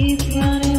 He's running.